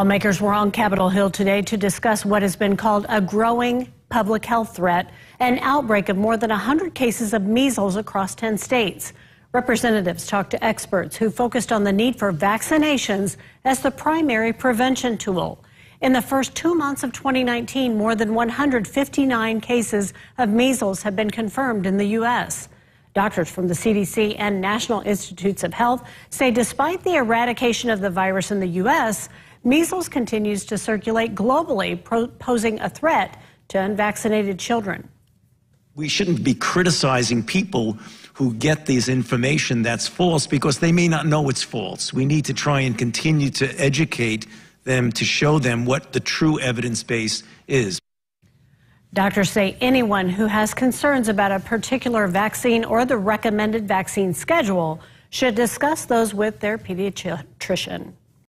Lawmakers were on Capitol Hill today to discuss what has been called a growing public health threat, an outbreak of more than 100 cases of measles across 10 states. Representatives talked to experts who focused on the need for vaccinations as the primary prevention tool. In the first two months of 2019, more than 159 cases of measles have been confirmed in the U.S. Doctors from the CDC and National Institutes of Health say despite the eradication of the virus in the U.S., measles continues to circulate globally, posing a threat to unvaccinated children. We shouldn't be criticizing people who get this information that's false because they may not know it's false. We need to try and continue to educate them to show them what the true evidence base is. Doctors say anyone who has concerns about a particular vaccine or the recommended vaccine schedule should discuss those with their pediatrician.